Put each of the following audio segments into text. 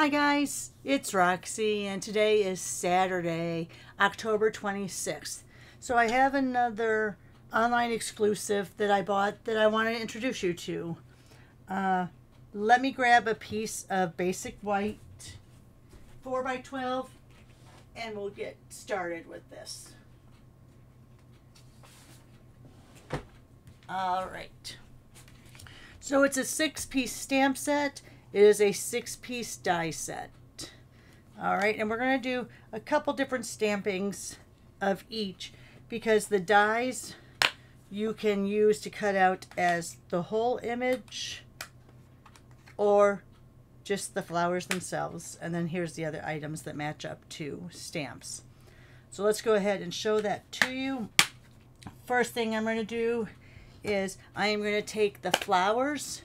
Hi guys, it's Roxi and today is Saturday, October 26th. So I have another online exclusive that I bought that I want to introduce you to. Uh, let me grab a piece of basic white 4x12 and we'll get started with this. All right. So it's a six piece stamp set. It is a six piece die set. All right, and we're going to do a couple different stampings of each because the dies you can use to cut out as the whole image or just the flowers themselves. And then here's the other items that match up to stamps. So let's go ahead and show that to you. First thing I'm going to do is I am going to take the flowers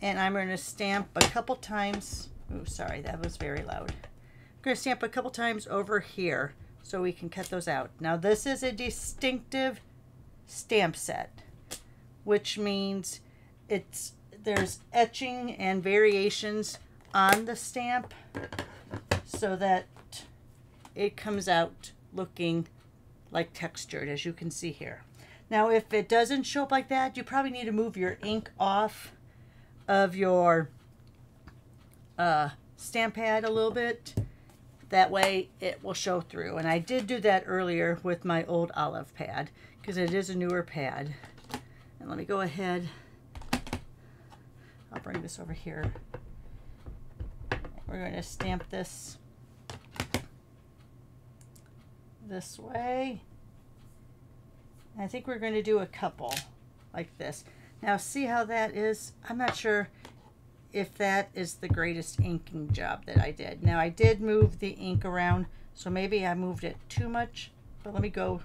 and I'm going to stamp a couple times. Oh, sorry, that was very loud. I'm going to stamp a couple times over here so we can cut those out. Now this is a distinctive stamp set, which means it's there's etching and variations on the stamp so that it comes out looking like textured as you can see here. Now if it doesn't show up like that, you probably need to move your ink off of your uh, stamp pad a little bit. That way it will show through. And I did do that earlier with my old olive pad because it is a newer pad. And let me go ahead. I'll bring this over here. We're going to stamp this this way. I think we're going to do a couple like this. Now see how that is? I'm not sure if that is the greatest inking job that I did. Now I did move the ink around, so maybe I moved it too much, but let me go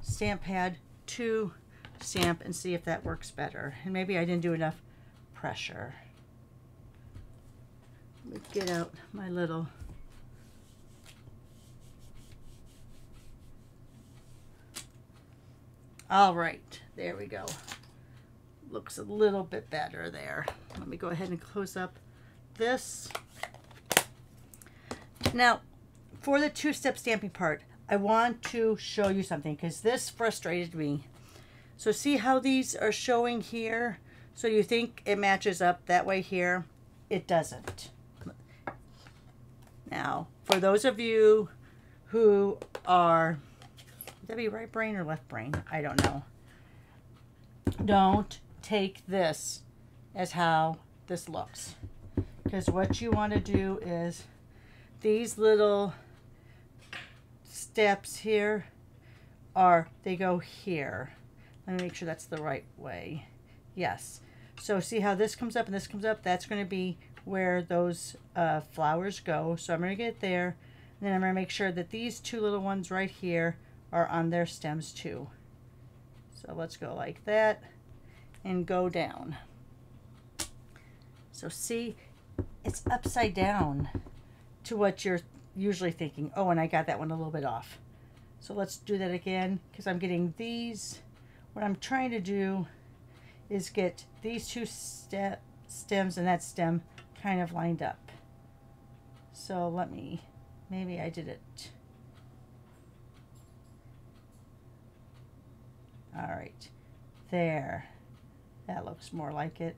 stamp pad to stamp and see if that works better. And maybe I didn't do enough pressure. Let me get out my little All right, there we go. Looks a little bit better there. Let me go ahead and close up this. Now, for the two-step stamping part, I want to show you something because this frustrated me. So see how these are showing here? So you think it matches up that way here? It doesn't. Now, for those of you who are that be right brain or left brain? I don't know. Don't take this as how this looks. Because what you want to do is these little steps here are, they go here. Let me make sure that's the right way. Yes. So see how this comes up and this comes up? That's going to be where those uh, flowers go. So I'm going to get there. And then I'm going to make sure that these two little ones right here are on their stems too. So let's go like that and go down. So see, it's upside down to what you're usually thinking. Oh, and I got that one a little bit off. So let's do that again because I'm getting these. What I'm trying to do is get these two ste stems and that stem kind of lined up. So let me, maybe I did it All right, there. That looks more like it.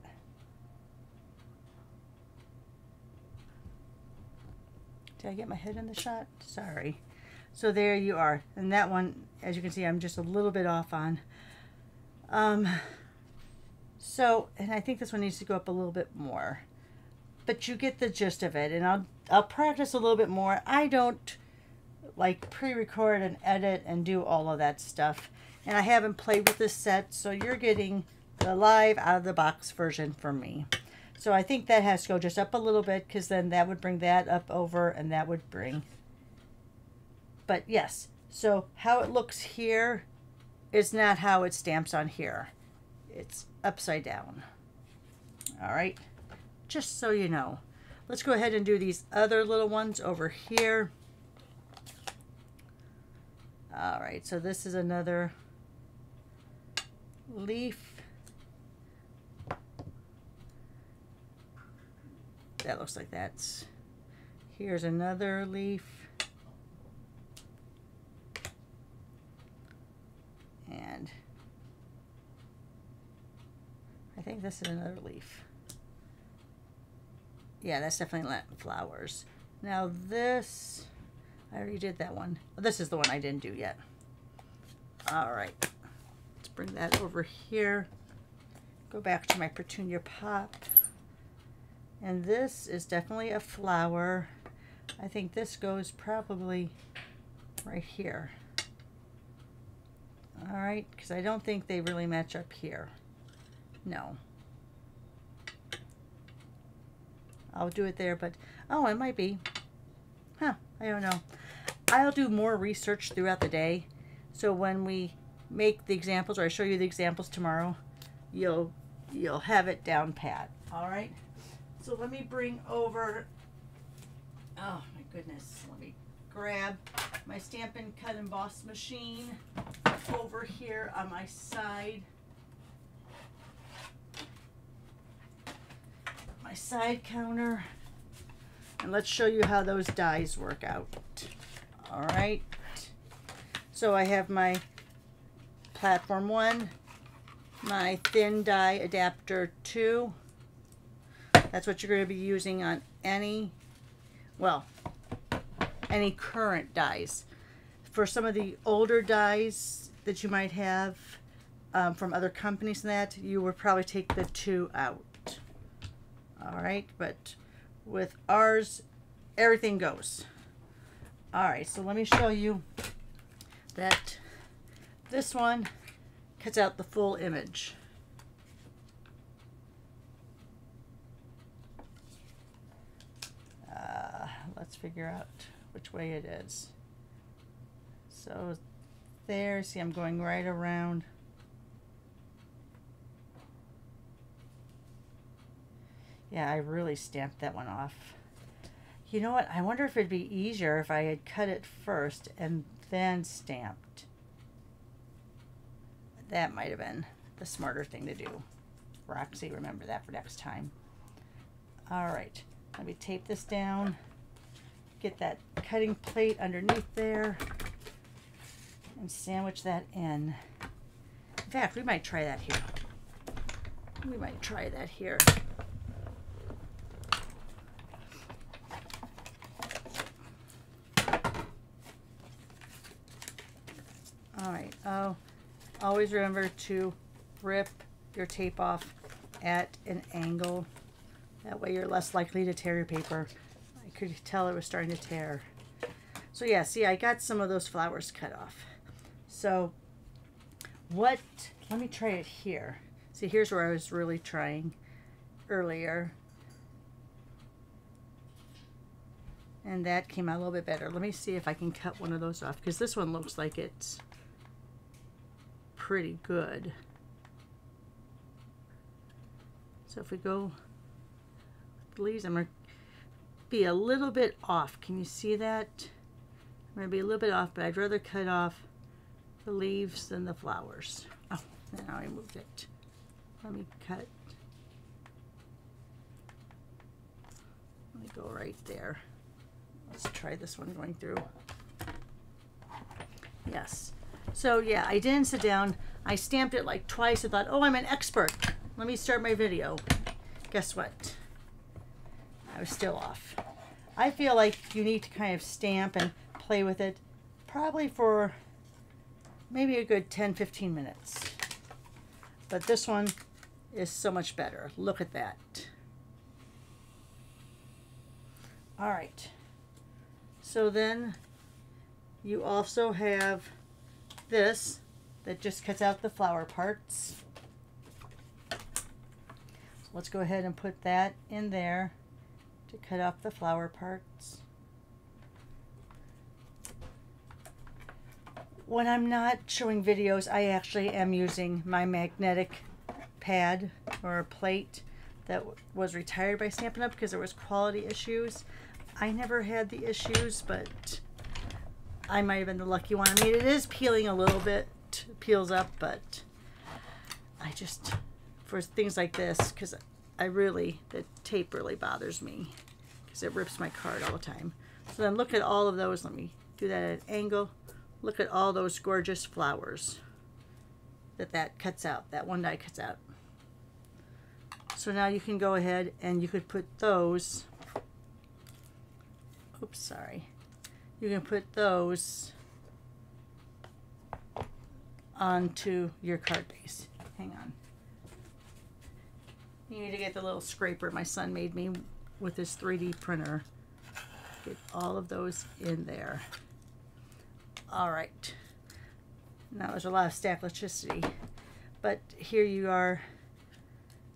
Did I get my head in the shot? Sorry. So there you are. And that one, as you can see, I'm just a little bit off on. Um, so, and I think this one needs to go up a little bit more. But you get the gist of it. And I'll, I'll practice a little bit more. I don't like pre-record and edit and do all of that stuff and I haven't played with this set, so you're getting the live out of the box version for me. So I think that has to go just up a little bit because then that would bring that up over and that would bring. But yes, so how it looks here is not how it stamps on here. It's upside down. All right, just so you know. Let's go ahead and do these other little ones over here. All right, so this is another leaf. That looks like that's, here's another leaf. And I think this is another leaf. Yeah, that's definitely flowers. Now this, I already did that one. This is the one I didn't do yet. All right, let's bring that over here. Go back to my petunia pop. And this is definitely a flower. I think this goes probably right here. All right, because I don't think they really match up here. No. I'll do it there, but, oh, it might be. Huh, I don't know. I'll do more research throughout the day. So when we make the examples, or I show you the examples tomorrow, you'll you'll have it down pat. All right. So let me bring over. Oh my goodness. Let me grab my Stampin' Cut Emboss machine over here on my side. My side counter. And let's show you how those dies work out. All right. So I have my platform one, my thin die adapter two. That's what you're going to be using on any, well, any current dies. For some of the older dies that you might have um, from other companies and that, you would probably take the two out. All right, but with ours, everything goes. All right, so let me show you that this one cuts out the full image. Uh, let's figure out which way it is. So there, see I'm going right around. Yeah, I really stamped that one off. You know what? I wonder if it'd be easier if I had cut it first and then stamped. That might have been the smarter thing to do. Roxi, remember that for next time. All right, let me tape this down. Get that cutting plate underneath there and sandwich that in. In fact, we might try that here. We might try that here. All right, oh, always remember to rip your tape off at an angle. That way you're less likely to tear your paper. Could tell it was starting to tear. So yeah, see, I got some of those flowers cut off. So what, let me try it here. See, here's where I was really trying earlier. And that came out a little bit better. Let me see if I can cut one of those off because this one looks like it's pretty good. So if we go with the leaves, I'm going to be a little bit off. Can you see that? I'm going to be a little bit off, but I'd rather cut off the leaves than the flowers. Oh, now I moved it. Let me cut. Let me go right there. Let's try this one going through. Yes. So yeah, I didn't sit down. I stamped it like twice. I thought, oh, I'm an expert. Let me start my video. Guess what? I was still off. I feel like you need to kind of stamp and play with it probably for maybe a good 10, 15 minutes. But this one is so much better. Look at that. All right. So then you also have this that just cuts out the flower parts. Let's go ahead and put that in there to cut off the flower parts. When I'm not showing videos, I actually am using my magnetic pad or plate that was retired by Stampin' Up! because there was quality issues. I never had the issues, but I might have been the lucky one. I mean, it is peeling a little bit, peels up, but I just, for things like this, because I really, the tape really bothers me because it rips my card all the time. So then look at all of those. Let me do that at an angle. Look at all those gorgeous flowers that that cuts out, that one die cuts out. So now you can go ahead and you could put those, oops, sorry. You can put those onto your card base. Hang on. You need to get the little scraper my son made me with his 3D printer. Get all of those in there. All right. Now there's a lot of stack electricity, but here you are.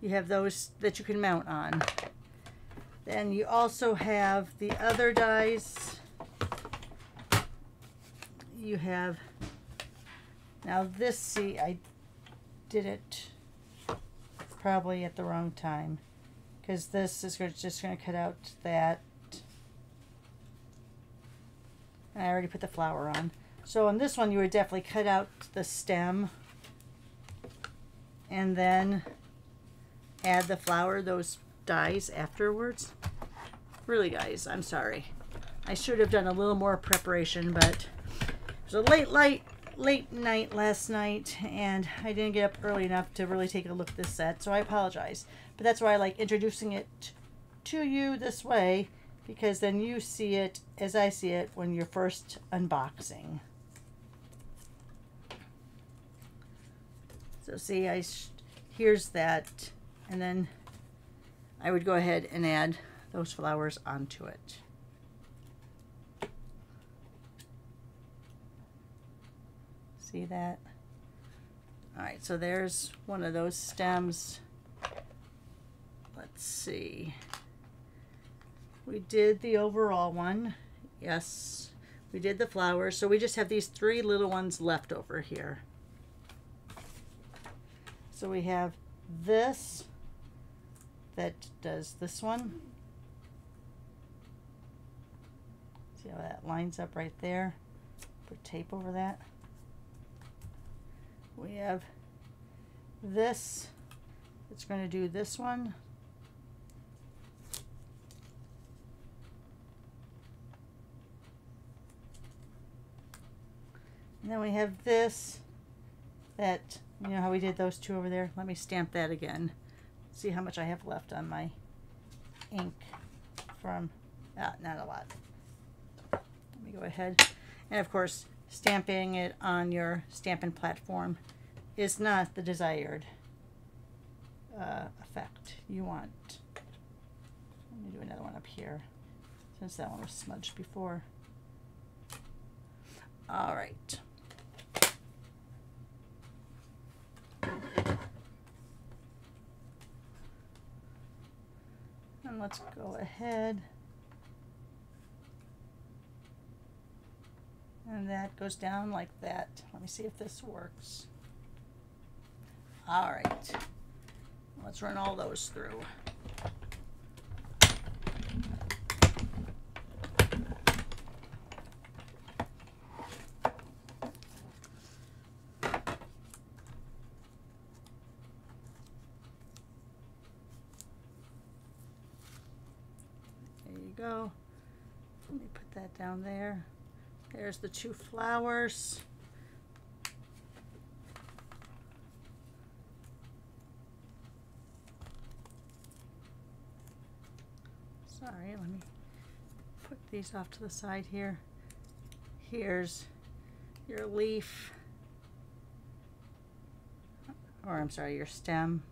You have those that you can mount on. Then you also have the other dies. You have, now this, see, I did it probably at the wrong time because this is just going to cut out that. And I already put the flower on. So on this one, you would definitely cut out the stem and then add the flower, those dies afterwards. Really, guys, I'm sorry. I should have done a little more preparation, but it was a late, late, late night last night, and I didn't get up early enough to really take a look at this set, so I apologize. But that's why I like introducing it to you this way, because then you see it as I see it when you're first unboxing. So see, I here's that, and then I would go ahead and add those flowers onto it. See that? All right, so there's one of those stems. Let's see. We did the overall one. Yes, we did the flowers. So we just have these three little ones left over here. So we have this that does this one. See how that lines up right there? Put tape over that. We have this. It's going to do this one. And then we have this that you know how we did those two over there? Let me stamp that again. See how much I have left on my ink from, ah, not a lot. Let me go ahead. And of course, stamping it on your stamping platform is not the desired uh, effect you want. Let me do another one up here since that one was smudged before. All right. And let's go ahead. And that goes down like that. Let me see if this works. All right. Let's run all those through. There you go. Let me put that down there. There's the two flowers. Sorry, let me put these off to the side here. Here's your leaf, or I'm sorry, your stem.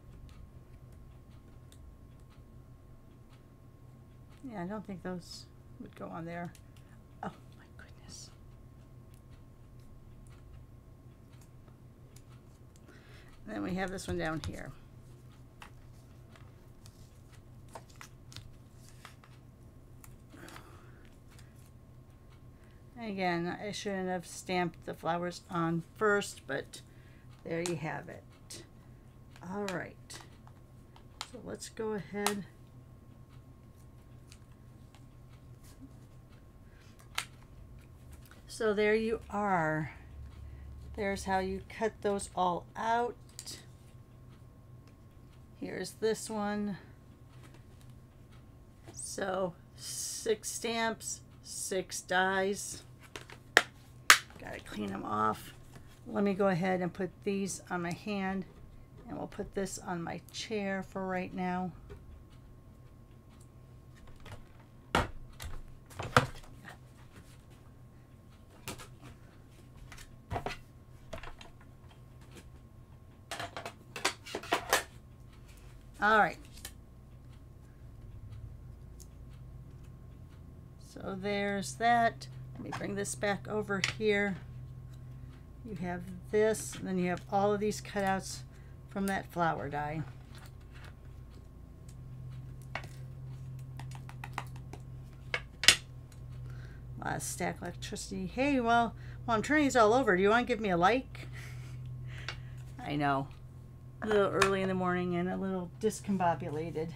Yeah, I don't think those would go on there. Oh my goodness. And then we have this one down here. Again, I shouldn't have stamped the flowers on first, but there you have it. All right. So let's go ahead So there you are. There's how you cut those all out. Here's this one. So six stamps, six dies. Gotta clean them off. Let me go ahead and put these on my hand and we'll put this on my chair for right now. So there's that. Let me bring this back over here. You have this, and then you have all of these cutouts from that flower die. Of stack electricity. Hey, well, well, I'm turning these all over. Do you want to give me a like? I know a little early in the morning and a little discombobulated.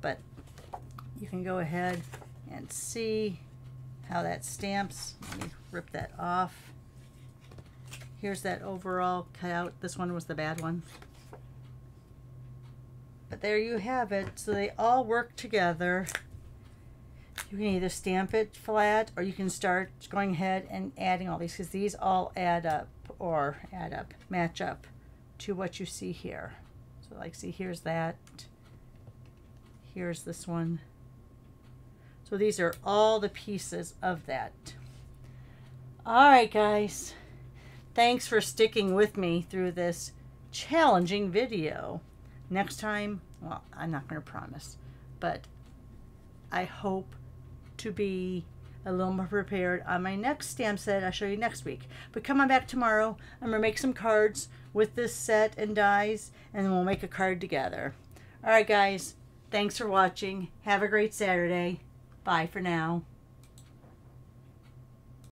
But you can go ahead and see how that stamps. Let me rip that off. Here's that overall cutout. This one was the bad one. But there you have it. So they all work together. You can either stamp it flat or you can start going ahead and adding all these because these all add up or add up, match up to what you see here. So like see here's that. Here's this one. So these are all the pieces of that. All right, guys. Thanks for sticking with me through this challenging video. Next time, well, I'm not going to promise, but I hope to be a little more prepared on my next stamp set I'll show you next week. But come on back tomorrow. I'm going to make some cards with this set and dies, and then we'll make a card together. All right, guys. Thanks for watching. Have a great Saturday. Bye for now.